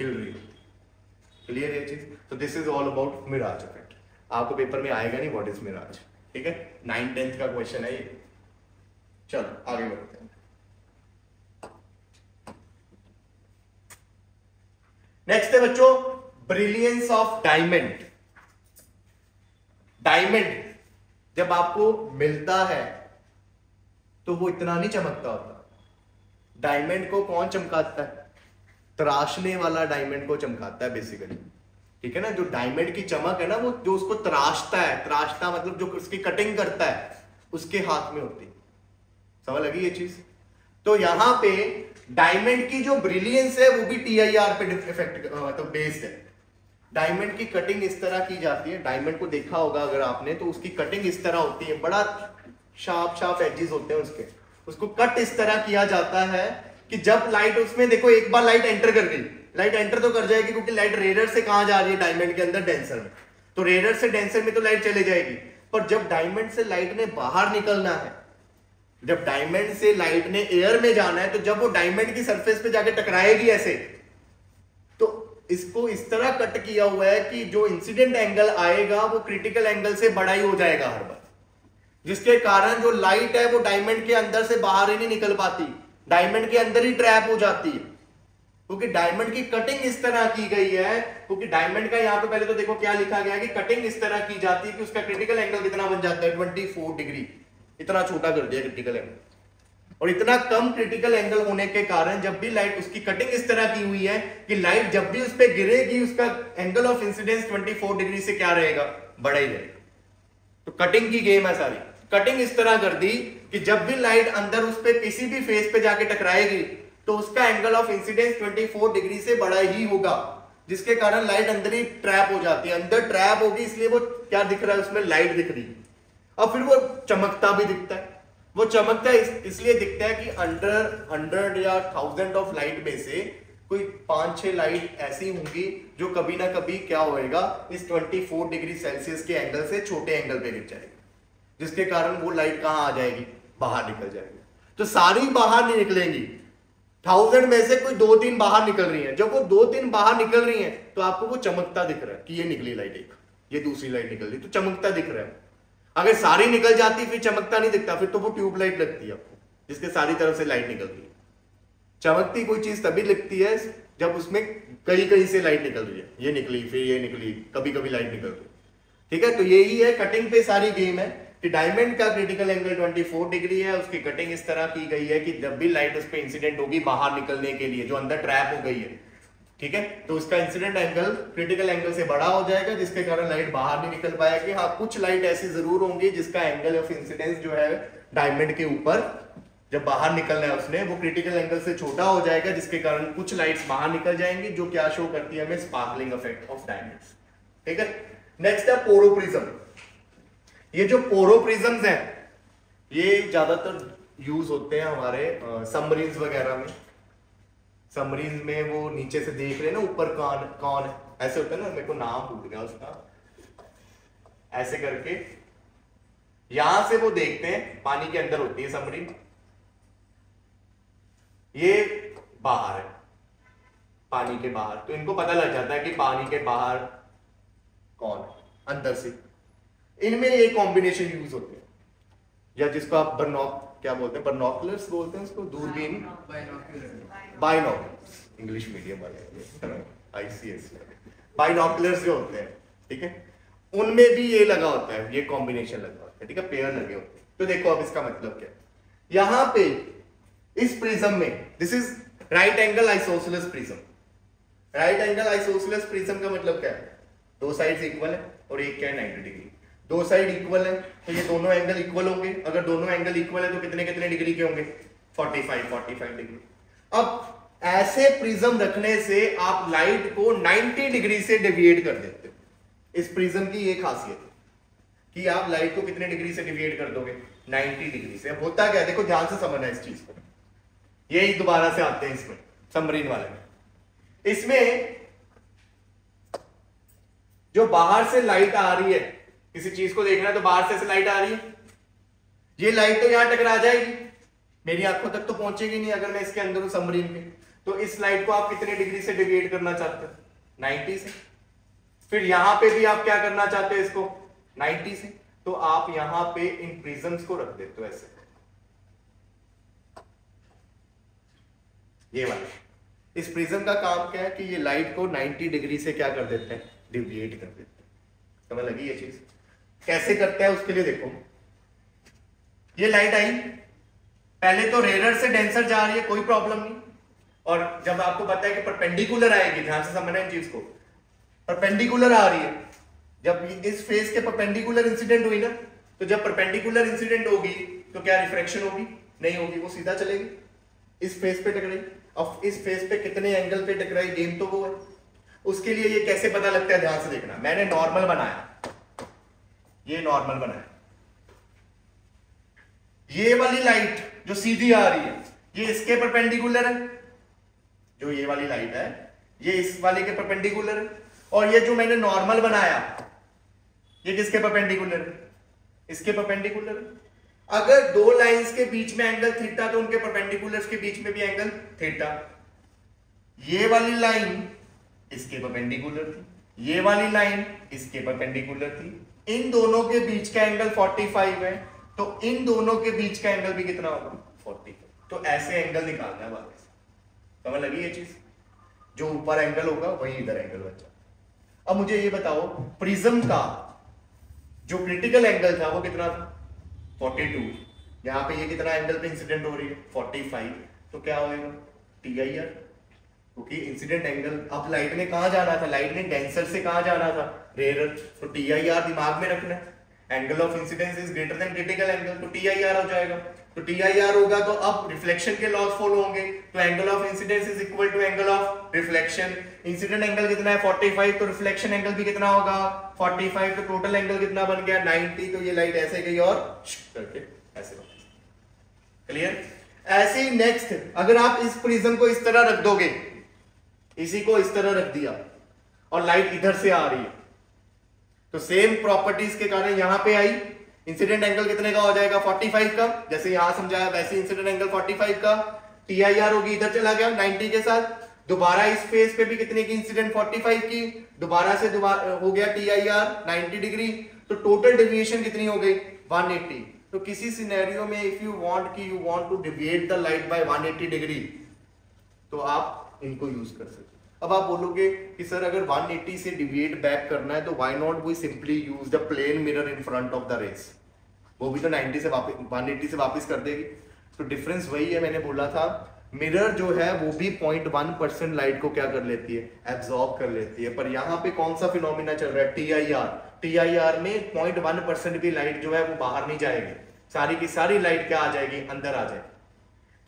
हिल रही होती है। क्लियर ये चीज़? तो this is all about mirage effect आपको पेपर में आएगा नहीं व्हाट इज़ मिराज ठीक है? नाइन टेंथ का क्वेश्चन है ये। चलो, आगे बढ़ते हैं। नेक्स्ट है बच्चों ब्रिलियंस ऑफ़ डायमंड डायमंड, जब आपको मिलता है तो वो इतना नहीं चमकता होता। डायमंड को कौन चमकाता है? तराशने वाला डायमंड को चमकाता है बेसिकली ठीक है ना? जो डायमंड की चमक है ना, वो जो उसको तराशता है, तराशता मतलब जो उसकी कटिंग करता है, उसके हाथ में होती। समझ लगी ये चीज़? तो यहाँ पे डायमंड की जो ब्रिलियंस है, वो भी टी आई आर पे इफ़ेक्ट मतलब बेस्ड है। डायमंड की कटिंग इस तरह की जाती है। डायमंड को देखा होगा अगर आपने तो उसकी कटिंग इस तरह होती है। बड़ा शार्प शार्प एजेस होते हैं उसके। उसको कट इस तरह किया जाता है कि जब लाइट उसमें देखो एक बार लाइट एंटर कर गई। लाइट एंटर तो कर जाएगी क्योंकि लाइट रेडर से कहा जा रही है डायमंड के अंदर डेंसर में। तो रेडर से डेंसर में तो लाइट चले जाएगी। पर जब डायमंड से लाइट ने बाहर निकलना है, जब डायमंड से लाइट ने एयर में जाना है तो जब वो डायमंड की सरफेस पे जाके टकराएगी ऐसे इसको इस तरह कट किया हुआ है कि जो इंसिडेंट एंगल आएगा, वो क्रिटिकल एंगल से बड़ा ही हो जाएगा हर बार। जिसके कारण जो लाइट है, वो डायमंड के अंदर से बाहर ही नहीं निकल पाती। डायमंड के अंदर ही ट्रैप हो जाती है। क्योंकि डायमंड की कटिंग इस तरह की गई है, क्योंकि डायमंड का यहाँ पे पहले तो देखो क्या लिखा गया कि कटिंग इस तरह की जाती है कि उसका क्रिटिकल एंगल कितना बन जाता है? 24 डिग्री इतना छोटा कर दिया क्रिटिकल एंगल और इतना कम क्रिटिकल एंगल होने के कारण जब भी लाइट उसकी कटिंग इस तरह की हुई है कि लाइट जब भी उस पर गिरेगी, उसका एंगल ऑफ़ इंसिडेंस 24 डिग्री से क्या रहेगा? बड़ा ही रहेगा। तो कटिंग की गेम है सारी। कटिंग इस तरह कर दी कि जब भी लाइट अंदर उस पर किसी भी फेस पे जाके टकराएगी तो उसका एंगल ऑफ़ इंसिडेंस 24 डिग्री से बड़ा ही होगा, जिसके कारण लाइट अंदर ही ट्रैप हो जाती है। अंदर ट्रैप होगी, इसलिए वो क्या दिख रहा है? उसमें लाइट दिख रही है। और फिर वो चमकता भी दिखता है। वो चमकता इस, इसलिए दिखता है कि अंडर हंड्रेड या थाउज़ेंड ऑफ़ लाइट में से कोई पाँच छह लाइट ऐसी होंगी जो कभी ना कभी क्या होएगा इस 24 डिग्री सेल्सियस के एंगल से छोटे एंगल पे गिर जाएगी जिसके कारण वो लाइट कहाँ आ जाएगी? बाहर निकल जाएगी। तो सारी बाहर नहीं निकलेंगी। थाउज़ेंड में से कोई दो तीन बाहर निकल रही है। जब वो दो तीन बाहर निकल रही है तो आपको वो चमकता दिख रहा है कि ये निकली लाइट एक ये दूसरी लाइट निकल रही तो चमकता दिख रहा है। अगर सारी निकल जाती, फिर चमकता नहीं दिखता, फिर तो वो ट्यूबलाइट लगती है आपको, जिसके सारी तरफ़ से लाइट निकलती है। चमकती कोई चीज़ तभी लगती है जब उसमें कहीं कहीं से लाइट निकल रही है। ये निकली, फिर ये निकली कभी कभी लाइट निकल रही ठीक है तो यही है कटिंग पे सारी गेम है कि डायमंड का क्रिटिकल एंगल 24 डिग्री है, उसकी कटिंग इस तरह की गई है कि जब भी लाइट उस पर इंसिडेंट होगी बाहर निकलने के लिए, जो अंदर ट्रैप हो गई है ठीक है? तो उसका इंसिडेंट एंगल क्रिटिकल एंगल से बड़ा हो जाएगा, जिसके कारण लाइट बाहर नहीं निकल पाएगी। हाँ कुछ लाइट ऐसी ज़रूर होंगी जिसका एंगल ऑफ़ इंसिडेंस जो है डायमंड के ऊपर, जब बाहर निकलना है उसने, वो क्रिटिकल एंगल से छोटा हो जाएगा, जिसके कारण कुछ लाइट्स बाहर निकल जाएँगी, जो क्या शो करती है हमें स्पार्कलिंग इफ़ेक्ट ऑफ़ डायमंड्स ठीक है? नेक्स्ट है पोरोप्रिज्म ये जो पोरोप्रिज्म्स हैं, ये ज़्यादातर यूज़ होते हैं हमारे सबमरीन्स वगैरह में। सबमरीन में वो नीचे से देख रहे हैं ना, ऊपर कौन कौन, ऐसे होता है ना, मेरे को नाम भूल गया उसका। ऐसे करके। यहाँ से वो देखते हैं, पानी के अंदर होती है सबमरीन ये बाहर है, पानी के बाहर। तो इनको पता लग जाता है कि पानी के बाहर कौन अंदर से। इनमें ये कॉम्बिनेशन यूज़ होते हैं। या जिसको आप बर्नॉक क्या बोलते हैं? बर्नॉकुलर्स बोलते हैं उसको दूरबीन? बाइनॉकुलर्स इंग्लिश मीडियम वाले आईसीएस बाइनॉकुलर्स जो होते हैं ठीक है? उनमें भी ये लगा होता है ये कॉम्बिनेशन लगा होता है ठीक है? पेयर लगे होते हैं। तो देखो अब इसका मतलब क्या यहाँ पे इस प्रिज्म में this is right angle isosceles prism right angle isosceles prism का मतलब क्या है? दो साइड्स इक्वल है और एक क्या है? 90 डिग्री दो साइड इक्वल है तो ये दोनों एंगल इक्वल होंगे। अगर दोनों एंगल इक्वल है तो कितने कितने डिग्री के होंगे? 45 45 डिग्री अब ऐसे प्रिज्म रखने से आप लाइट को 90 डिग्री से डिविएट कर देते हो। इस प्रिज्म की ये खासियत है कि आप लाइट को कितने डिग्री से डिविएट कर दोगे? 90 डिग्री से। अब होता क्या देखो, ध्यान से समझना इस चीज़ को। यही दोबारा से आते हैं इसमें सबमरीन वाले में। इसमें जो बाहर से लाइट आ रही है किसी चीज़ को देखना है तो बाहर से ऐसे लाइट आ रही है। ये लाइट तो यहाँ टकरा जाएगी। मेरी आँखों तक तो पहुंचेगी नहीं अगर मैं इसके अंदर हूँ सबमरीन में तो इस लाइट को आप कितने डिग्री से डिविएट करना चाहते हो? 90 से। फिर यहाँ पे भी आप क्या करना चाहते हो इसको? 90 से। तो आप यहाँ पे इन प्रिज्म्स को रख देते हो ऐसे। ये वाला। इस प्रिज्म का काम क्या है कि ये लाइट को 90 डिग्री से क्या कर देते हैं? डिविएट कर देते हैं। समझ लगी ये चीज़? कैसे करते हैं उसके लिए देखो। ये लाइट आई। पहले तो रेरर से डेंसर जा रही है, कोई प्रॉब्लम नहीं। और जब आपको पता है कि परपेंडिकुलर आएगी, ध्यान से समझना इन चीज़ को। परपेंडिकुलर आ रही है। जब इस फेस के परपेंडिकुलर इंसिडेंट हुई ना तो जब परपेंडिकुलर इंसिडेंट होगी तो क्या रिफ्रेक्शन होगी? नहीं होगी, वो सीधा चलेगी। इस फेस पे टकराई। अब इस फेस पे कितने एंगल पे टकराई गेम तो वो है। उसके लिए ये कैसे पता लगता है? ध्यान से देखना। मैंने नॉर्मल बनाया। ये नॉर्मल बनाया ये वाली लाइट जो सीधी आ रही है, ये इसके परपेंडिकुलर है। जो ये वाली लाइट है, ये इस वाले के परपेंडिकुलर है। और ये जो मैंने नॉर्मल बनाया, ये किसके परपेंडिकुलर है? इसके परपेंडिकुलर है। अगर दो लाइंस के बीच में एंगल थीटा तो उनके परपेंडिकुलर्स के बीच में भी एंगल थीटा ये वाली लाइन इसके परपेंडिकुलर थी। ये वाली लाइन इसके परपेंडिकुलर थी। इन दोनों के बीच का एंगल 45 है तो इन दोनों के बीच का एंगल भी कितना होगा? 45 तो ऐसे एंगल निकालना है से। समझ लगी ये चीज़? जो ऊपर एंगल होगा वही इधर एंगल बन जाए अब मुझे ये बताओ प्रिज्म का जो क्रिटिकल एंगल था वो कितना था? 42 यहाँ पे ये कितना एंगल पे इंसिडेंट हो रही है? 45 तो क्या होएगा टी आई आर क्योंकि इंसिडेंट एंगल अब लाइट ने कहा जाना था? लाइट ने डेंसर से कहा जाना था? रेयर तो टी आई आर दिमाग में रखना angle of incidence is greater than critical angle तो टी आई आर हो जाएगा। तो टी आई आर होगा तो अब रिफ्लेक्शन के लॉस फॉलो होंगे। तो angle of incidence is equal to angle of reflection incident angle कितना है? 45 तो रिफ्लेक्शन एंगल भी कितना होगा? 45 तो टोटल एंगल कितना बन गया? 90 तो ये लाइट ऐसे गई और करके ऐसे क्लियर ऐसे ही नेक्स्ट अगर आप इस प्रिज्म को इस तरह रख दोगे, इसी को इस तरह रख दिया, और लाइट इधर से आ रही है। तो सेम प्रॉपर्टीज़ के कारण यहाँ पे आई। इंसिडेंट एंगल कितने का हो जाएगा? 45 का। जैसे यहाँ समझाया, वैसे इंसिडेंट एंगल 45 का। टी आई आर होगी, इधर चला गया 90 के साथ। दोबारा इस फेस पे भी कितने की इंसिडेंट 45 की। दोबारा से दोबारा हो गया T I R ninety degree तो टोटल डेविएशन कितनी हो गई? 180 तो किसी सिनेरियो में इफ़ यू वांट कि you want to deviate the light by 180 degree तो आप इनको यूज़ कर सकते अब आप बोलोगे कि सर, अगर 180 से डिविएट बैक करना है तो why not we simply use the plane mirror in front of the rays वो भी तो 90 से वापस 180 से वापस कर देगी। तो डिफरेंस वही है, मैंने बोला था मिरर जो है, वो भी 0.1 परसेंट लाइट को क्या कर लेती है? एब्जॉर्ब कर लेती है। पर यहाँ पे कौन सा फिनोमिना चल रहा है? T I R T I R में 0.1 परसेंट भी लाइट जो है, वो बाहर नहीं जाएगी। सारी की सारी लाइट क्या आ जाएगी? अंदर आ जाएगी।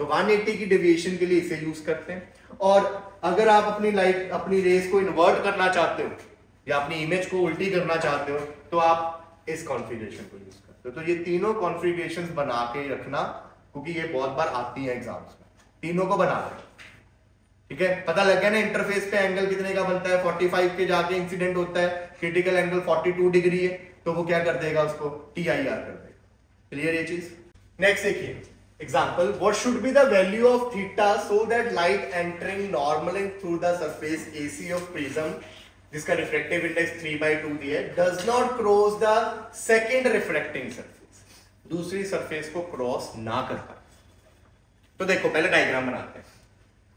तो 180 की डेविएशन के लिए इसे यूज़ करते हैं। और अगर आप अपनी लाइट अपनी रेस को इन्वर्ट करना चाहते हो, या अपनी इमेज को उल्टी करना चाहते हो तो आप इस कॉन्फ़िगरेशन को यूज़ करते हो। तो ये तीनों कॉन्फ़िगरेशंस बना के रखना, क्योंकि ये बहुत बार आती है एग्ज़ाम्स में। तीनों को बना रहे ठीक है? पता लग गया ना इंटरफेस पे एंगल कितने का बनता है? 45 के जाके इंसिडेंट होता है क्रिटिकल एंगल 42 डिग्री है तो वो क्या कर देगा उसको? टी आई आर कर देगा। क्लियर ये चीज़? नेक्स्ट देखिए। Example, what should be the value of theta so that light entering normally through the surface AC of prism जिसका रिफ्रेक्टिव इंडेक्स 3 by 2 दिया है does not cross the second refracting surface दूसरी surface को cross ना कर पाए। तो देखो पहले डायग्राम बनाते हैं।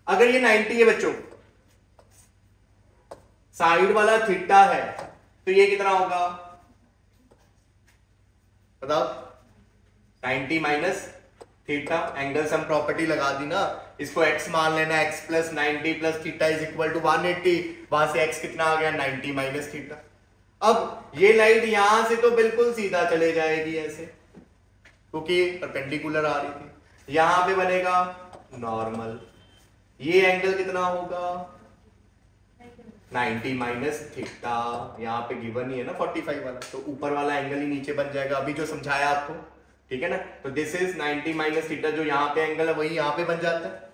अगर ये 90 है बच्चों साइड वाला थीटा है तो ये कितना होगा? बताओ 90 minus theta angle sum property लगा दी ना, इसको x मान लेना, x plus ninety plus theta is equal to one eighty वहाँ से x कितना आ गया? 90 माइनस थीटा अब ये लाइट यहाँ से तो बिल्कुल सीधा चले जाएगी ऐसे, क्योंकि परपेंडिकुलर आ रही थी। यहाँ पे बनेगा नॉर्मल ये एंगल कितना होगा? 90 माइनस थीटा यहाँ पे गिवन ही है ना 45 वाला। तो ऊपर वाला एंगल ही नीचे बन जाएगा। अभी जो समझाया आपको ठीक है ना? तो दिस इज़ 90 माइनस थीटा जो यहाँ पे एंगल है, वही यहाँ पे बन जाता है।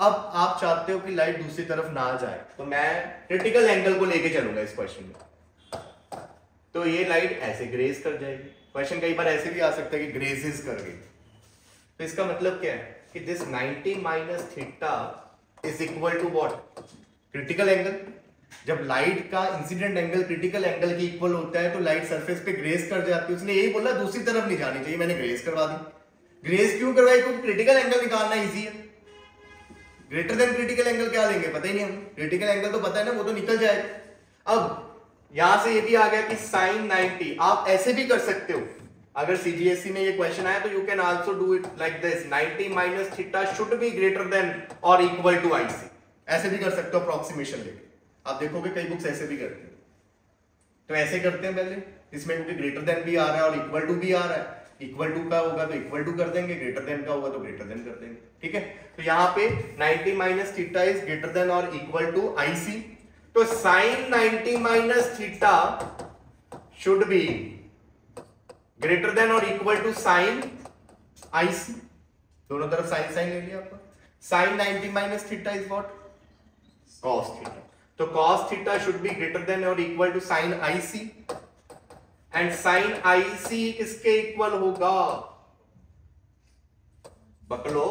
अब आप चाहते हो कि लाइट दूसरी तरफ़ ना जाए तो मैं क्रिटिकल एंगल को लेके चलूँगा इस क्वेश्चन में। तो ये लाइट ऐसे ग्रेस कर जाएगी। क्वेश्चन कई बार ऐसे भी आ सकता है कि ग्रेसेस कर गई। तो इसका मतलब क्या है? कि this 90 minus theta is equal to what critical angle जब लाइट का इंसिडेंट एंगल क्रिटिकल एंगल के इक्वल होता है तो लाइट सरफेस पे ग्रेस कर जाती है। उसने यही बोला, दूसरी तरफ़ नहीं जानी चाहिए, मैंने ग्रेस करवा दी। ग्रेस क्यों करवाई? क्योंकि क्रिटिकल एंगल निकालना इजी है। ग्रेटर देन क्रिटिकल एंगल क्या लेंगे? पता ही नहीं हम। क्रिटिकल एंगल तो पता है ना, वो तो निकल जाएगा अब, यहाँ से ये भी आ गया कि साइन 90 आप ऐसे भी कर सकते हो। अगर सीजीएससी में ये क्वेश्चन आया तो you can also do it like this 90 minus theta should be greater than और इक्वल टू आईसी ऐसे भी कर सकते हो अप्रोक्सीमेशन लेके। आप देखोगे कई बुक्स ऐसे भी करते हैं। तो ऐसे करते हैं पहले, इसमें क्योंकि ग्रेटर देन भी आ रहा है और इक्वल टू भी आ रहा है। इक्वल टू का होगा तो इक्वल टू कर देंगे ग्रेटर देन का होगा तो ग्रेटर देन कर देंगे। ठीक है? तो यहाँ पे 90 minus theta is greater than और इक्वल टू आईसी तो sine 90 minus theta should be greater than और इक्वल टू साइन आईसी दोनों तरफ़ साइन साइन ले लिया आपका sine 90 minus theta is what cos theta तो cos theta should be greater than or equal to sin IC and sin IC किसके equal होगा? बकलो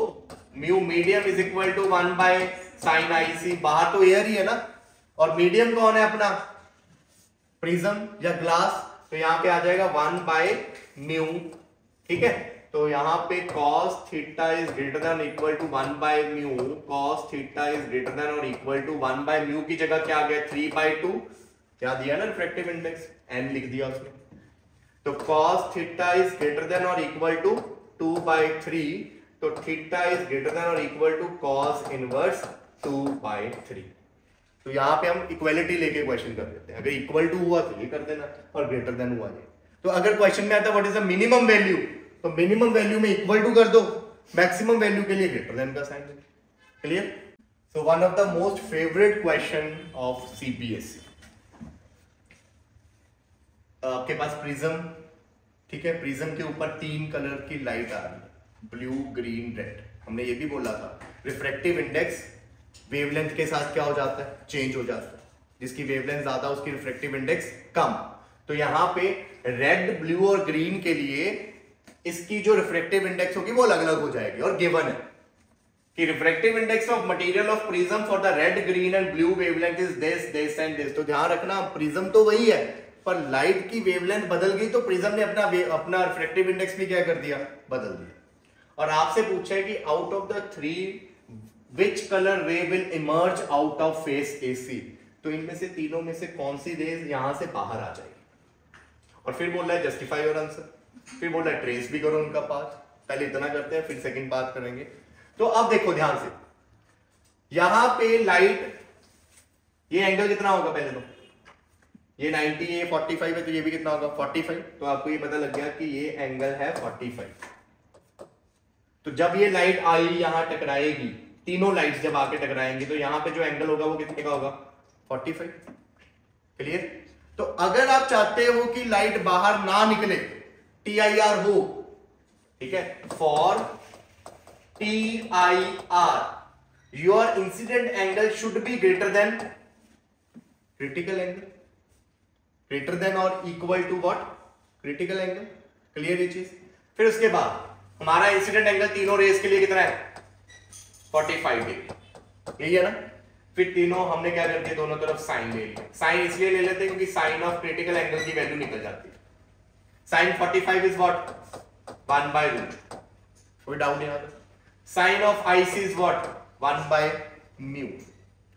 mu medium is equal to one by sine IC बाहर तो air ही है ना? और medium कौन है अपना? प्रिज्म या ग्लास तो यहाँ पे आ जाएगा वन बाय म्यू ठीक है? तो यहाँ पे cos theta is greater than equal to one by mu cos theta is greater than और equal to one by mu की जगह क्या आ गया? थ्री बाय टू क्या दिया ना रिफ्रेक्टिव इंडेक्स एन लिख दिया उसने। तो cos theta is greater than और equal to two by three तो थीटा इज़ ग्रेटर देन और equal to cos inverse two by three तो यहाँ पे हम इक्वलिटी लेके क्वेश्चन कर देते हैं। अगर इक्वल टू हुआ तो ये कर देना और ग्रेटर देन हुआ ये। तो अगर क्वेश्चन में आता what is the minimum value तो मिनिमम वैल्यू में इक्वल टू कर दो। मैक्सिमम वैल्यू के लिए ग्रेटर देन का sign clear so one of the most favourite question of CBSE आपके पास प्रिज्म ठीक है? प्रिज्म के ऊपर तीन कलर की लाइट आ रही है। ब्लू ग्रीन रेड हमने ये भी बोला था। रिफ्रेक्टिव इंडेक्स वेवलेंथ के साथ क्या हो जाता है? चेंज हो जाता है। जिसकी वेवलेंथ ज़्यादा, उसकी रिफ्रेक्टिव इंडेक्स कम। तो यहाँ पे रेड ब्लू और ग्रीन के लिए इसकी जो रिफ्रेक्टिव इंडेक्स होगी वो अलग अलग हो जाएगी और गिवन है। कि refractive index of material of prism for the red green and blue wavelength is this this and this तो ध्यान रखना प्रिज्म तो वही है, पर लाइट की वेवलेंथ बदल गई तो प्रिज्म ने अपना अपना रिफ्रेक्टिव इंडेक्स भी क्या कर दिया? बदल दिया। और आपसे पूछा है कि out of the three which colour ray will emerge out of face AC तो इनमें से तीनों में से कौन सी रेज यहाँ से बाहर आ जाएगी? और फिर बोल रहा है जस्टिफाई योर आंसर फिर बोल ट्रेस भी करो उनका पाथ पहले इतना करते हैं, फिर सेकंड पाथ करेंगे। तो अब देखो ध्यान से। यहाँ पे लाइट ये एंगल कितना होगा पहले तो? ये 90 ये 45 है तो ये भी कितना होगा? 45 तो आपको ये पता लग गया कि ये एंगल है 45 तो जब ये लाइट आई, यहाँ टकराएगी, तीनों लाइट्स जब आके टकराएँगी तो यहाँ पे जो एंगल होगा वो कितने का होगा? 45 क्लियर तो अगर आप चाहते हो कि लाइट बाहर ना निकले टी आई आर हो ठीक है? For T I R your incident angle should be greater than critical angle greater than और equal to what critical angle clear ये चीज़? फिर उसके बाद, हमारा इंसिडेंट एंगल तीनों रेस के लिए कितना है? 45 डिग्री यही है ना? फिर तीनों हमने क्या कर दिया दोनों तरफ़ साइन ले लिया साइन इसलिए ले लेते हैं क्योंकि साइन ऑफ़ क्रिटिकल एंगल की वैल्यू निकल जाती है। Sine 45 is what 1 by root कोई डाउट यहाँ पे sine of IC is what 1 by mu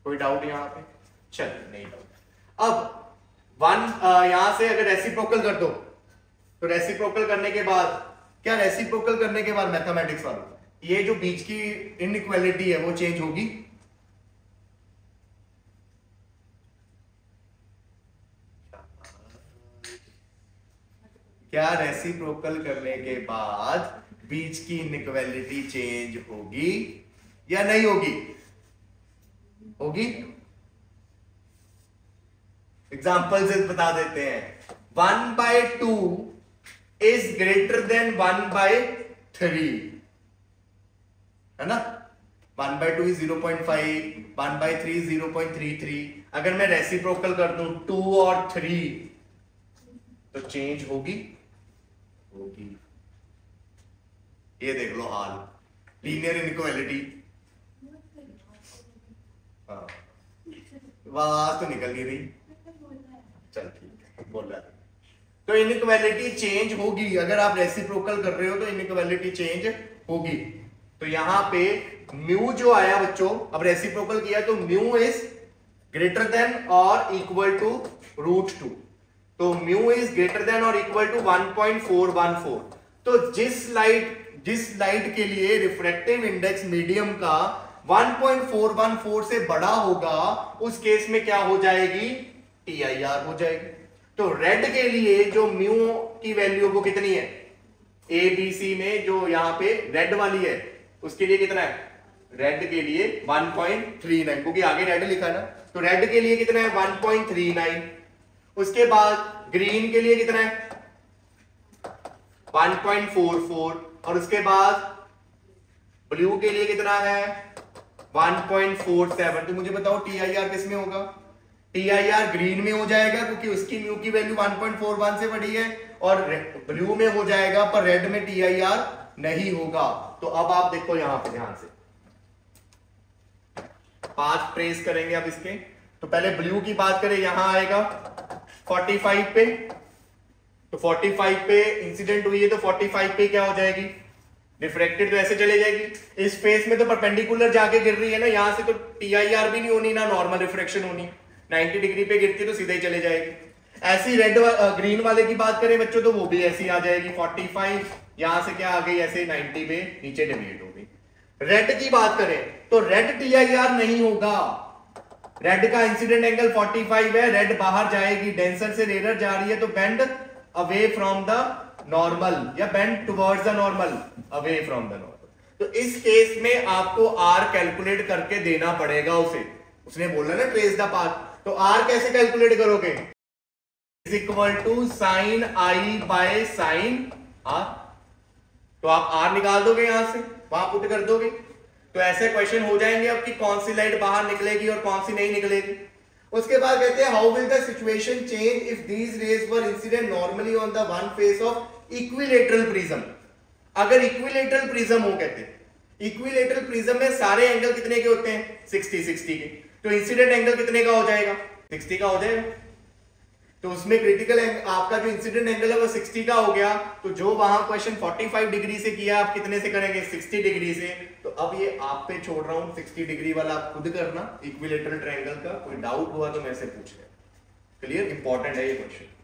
कोई डाउट यहाँ पे चल, नहीं डाउट अब वन यहाँ से अगर रेसिप्रोकल कर दो तो रेसिप्रोकल करने के बाद, क्या रेसिप्रोकल करने के बाद मैथमेटिक्स वालों, ये जो बीच की इनइक्वालिटी है, वो चेंज होगी? क्या रेसिप्रोकल करने के बाद बीच की इनइक्वालिटी चेंज होगी या नहीं होगी? होगी? एग्ज़ाम्पल से बता देते हैं। One by two is greater than one by three है ना? One by two is zero point five one by three zero point three three अगर मैं रेसिप्रोकल कर दू टू और थ्री तो चेंज होगी। होगी। ये देख लो हाल। लीनियर इनक्वालिटी आवाज़ तो निकल नहीं रही। चल ठीक है, बोल रहा तो इनक्वालिटी चेंज होगी। अगर आप रेसिप्रोकल कर रहे हो तो इनक्वालिटी चेंज होगी। तो यहाँ पे म्यू जो आया बच्चों, अब रेसिप्रोकल किया तो म्यू इज़ ग्रेटर देन और इक्वल टू रूट टू तो म्यू इज़ ग्रेटर देन और इक्वल टू 1.414 तो जिस लाइट जिस लाइट के लिए रिफ्रेक्टिव इंडेक्स मीडियम का 1.414 से बड़ा होगा, उस केस में क्या हो जाएगी? टी आई आर हो जाएगी। तो रेड के लिए जो म्यू की वैल्यू वो कितनी है? ए बी सी में जो यहाँ पे रेड वाली है, उसके लिए कितना है? रेड के लिए 1.39 क्योंकि आगे रेड लिखा ना। तो रेड के लिए कितना है? 1.39 उसके बाद ग्रीन के लिए कितना है? 1.44 और उसके बाद ब्लू के लिए कितना है? 1.47 तो मुझे बताओ टी आई आर किसमें होगा? टी आई आर ग्रीन में हो जाएगा क्योंकि उसकी म्यू की वैल्यू 1.41 से बड़ी है और ब्लू में हो जाएगा, पर रेड में टी आई आर नहीं होगा। तो अब आप देखो यहाँ पे, ध्यान से। पाँच प्रेस करेंगे अब इसके। तो पहले ब्लू की बात करें, यहाँ आएगा। 45 पे। तो 45 पे इंसिडेंट हुई है तो 45 पे क्या हो जाएगी? रिफ्रेक्टेड तो ऐसे चले जाएगी। इस फेस में तो परपेंडिकुलर जाके गिर रही है ना, यहाँ से तो टीआईआर भी नहीं होनी, ना नॉर्मल रिफ्रेक्शन होनी। 90 डिग्री पे गिरती तो सीधे ही चले जाएगी। ऐसी रेड ग्रीन वाले की बात करें बच्चों तो वो भी ऐसी आ जाएगी। 45 यहाँ से क्या आ गई? ऐसे 90 पे नीचे डिविएट हो गई। रेड की बात करें तो रेड टीआईआर नहीं होगा। रेड का इंसिडेंट एंगल 45 है। रेड बाहर जाएगी। डेंसर से रेडर जा रही है तो bend away from the normal या bend towards the normal away from the normal तो इस केस में आपको आर कैलकुलेट करके देना पड़ेगा उसे। उसने बोला ना ट्रेस द पाथ तो आर कैसे कैलकुलेट करोगे? Is equal to sine I by sine R तो आप आर निकाल दोगे यहाँ से, वहाँ पुट कर दोगे। तो ऐसे क्वेश्चन हो जाएँगे अब कि कौन सी लाइट बाहर निकलेगी और कौन सी नहीं निकलेगी। उसके बाद कहते हैं how will the situation change if these rays were incident normally on the one face of equilateral prism अगर इक्विलेटरल प्रिज्म हो कहते हैं इक्विलेटरल प्रिज्म में सारे एंगल कितने के होते हैं? 60 60 के। तो इंसिडेंट एंगल कितने का हो जाएगा? 60 का हो जाएगा। तो उसमें क्रिटिकल आपका जो इंसिडेंट एंगल है वो 60 का हो गया। तो जो वहाँ क्वेश्चन 45 डिग्री से किया आप कितने से करेंगे? 60 डिग्री से। तो अब ये आप पे छोड़ रहा हूँ 60 डिग्री वाला आप खुद करना इक्विलेटरल ट्रायंगल का, कोई डाउट हुआ तो मैं से पूछ लें। क्लियर इंपॉर्टेंट है ये क्वेश्चन